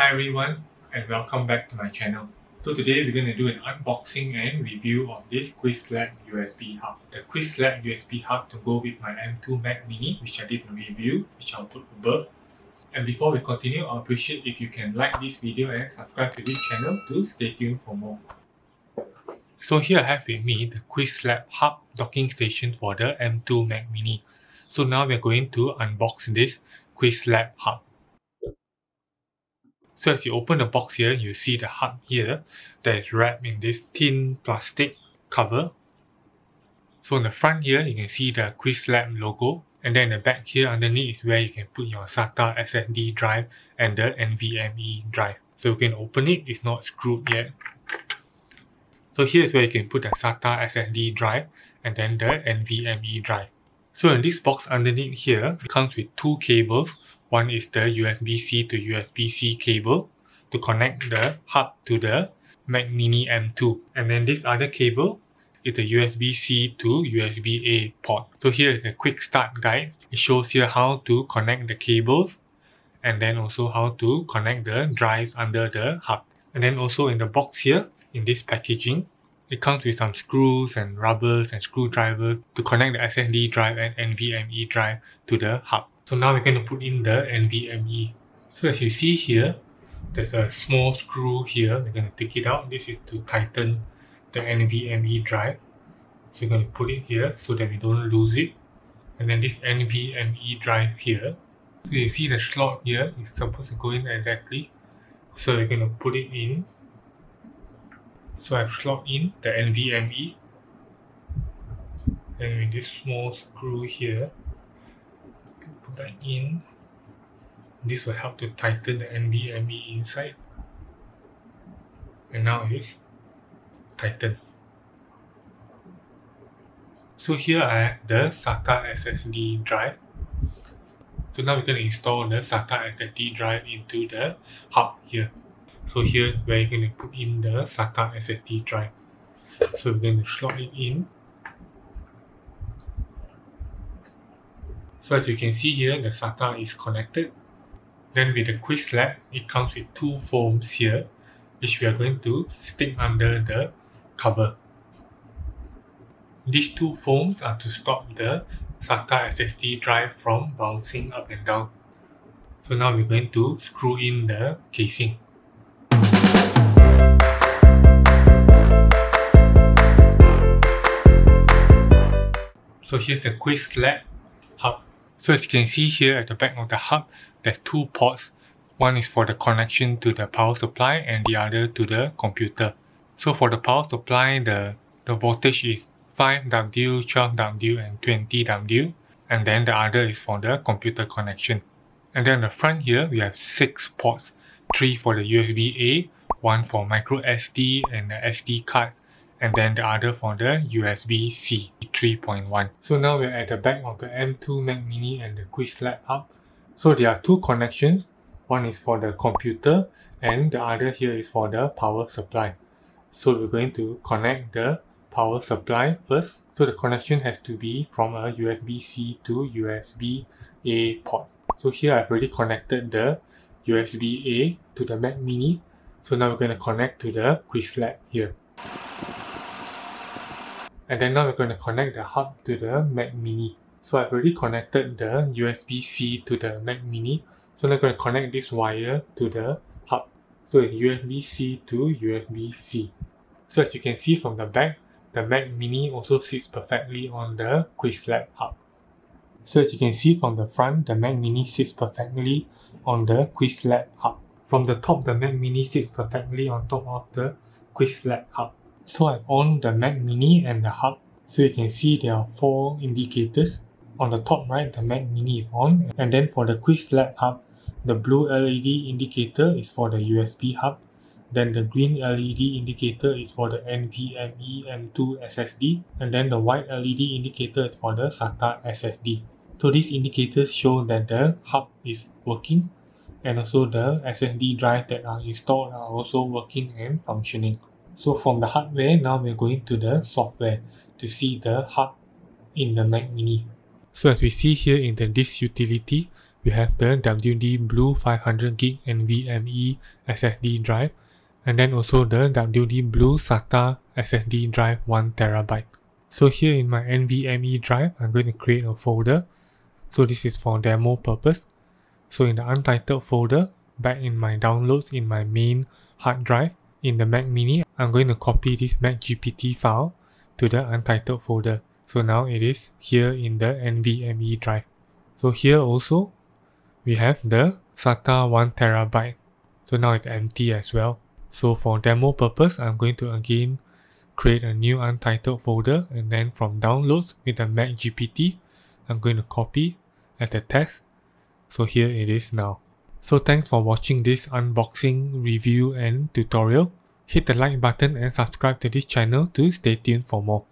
Hi everyone and welcome back to my channel. So today we're going to do an unboxing and review of this Qwiizlab USB hub. The Qwiizlab USB hub to go with my M2 Mac Mini which I did a review which I'll put above. And before we continue, I'll appreciate if you can like this video and subscribe to this channel to stay tuned for more. So here I have with me the Qwiizlab hub docking station for the M2 Mac Mini. So now we're going to unbox this Qwiizlab hub. So as you open the box here, you see the hub here that is wrapped in this thin plastic cover. So on the front here, you can see the Qwiizlab logo. And then the back here underneath is where you can put your SATA SSD drive and the NVMe drive. So you can open it, it's not screwed yet. So here is where you can put the SATA SSD drive and then the NVMe drive. So in this box underneath here, it comes with two cables one is the USB-C to USB-C cable to connect the hub to the Mac Mini M2. And then this other cable is the USB-C to USB-A port. So here is the quick start guide. It shows here how to connect the cables and then also how to connect the drives under the hub. And then also in the box here, in this packaging, it comes with some screws and rubbers and screwdrivers to connect the SSD drive and NVMe drive to the hub. So now we're going to put in the NVMe. So as you see here, there's a small screw here. We're going to take it out. This is to tighten the NVMe drive. So we're going to put it here so that we don't lose it. And then this NVMe drive here. So you see the slot here is supposed to go in exactly. So we're going to put it in. So I've slot in the NVMe. And with this small screw here, in. This will help to tighten the NVMe inside. And now it's tightened. So here I have the SATA SSD drive. So now we're going to install the SATA SSD drive into the hub here. So here you're going to put in the SATA SSD drive. So we're going to slot it in So as you can see here, the SATA is connected. Then with the Qwiizlab, it comes with two foams here, which we are going to stick under the cover. These two foams are to stop the SATA SSD drive from bouncing up and down. So now we're going to screw in the casing. So here's the Qwiizlab hub so as you can see here at the back of the hub, there's two ports. One is for the connection to the power supply and the other to the computer. So for the power supply, the, the voltage is 5W, 12W and 20W. And then the other is for the computer connection. And then the front here, we have six ports. Three for the USB-A, one for micro SD and the SD cards, and then the other for the USB-C 3.1. So now we're at the back of the M2 Mac Mini and the Qwiizlab hub. So there are two connections. One is for the computer and the other here is for the power supply. So we're going to connect the power supply first. So the connection has to be from a USB-C to USB-A port. So here I've already connected the USB-A to the Mac Mini. So now we're going to connect to the Qwiizlab here. And then now we're going to connect the hub to the Mac Mini. So I've already connected the USB-C to the Mac Mini. So now I'm going to connect this wire to the hub. So USB-C to USB-C. So as you can see from the back, the Mac Mini also sits perfectly on the Qwiizlab hub. So as you can see from the front, the Mac Mini sits perfectly on the Qwiizlab hub. From the top, the Mac Mini sits perfectly on top of the Qwiizlab hub. So I on the Mac Mini and the hub. So you can see there are four indicators. On the top right, the Mac Mini is on. And then for the quick Qwiizlab hub, the blue LED indicator is for the USB hub. Then the green LED indicator is for the NVMe M2 SSD. And then the white LED indicator is for the SATA SSD. So these indicators show that the hub is working and also the SSD drive that are installed are also working and functioning. So from the hardware, now we're going to the software to see the hub in the Mac Mini. So as we see here in the disk utility, we have the WD Blue 500GB NVMe SSD drive and then also the WD Blue SATA SSD drive 1TB. So here in my NVMe drive, I'm going to create a folder. So this is for demo purpose. So in the untitled folder, back in my downloads in my main hard drive, in the Mac mini, I'm going to copy this Mac GPT file to the untitled folder. So now it is here in the NVMe drive. So here also, we have the SATA 1TB. So now it's empty as well. So for demo purpose, I'm going to again create a new untitled folder and then from downloads with the Mac GPT, I'm going to copy as a text. So here it is now. So thanks for watching this unboxing, review and tutorial. Hit the like button and subscribe to this channel to stay tuned for more.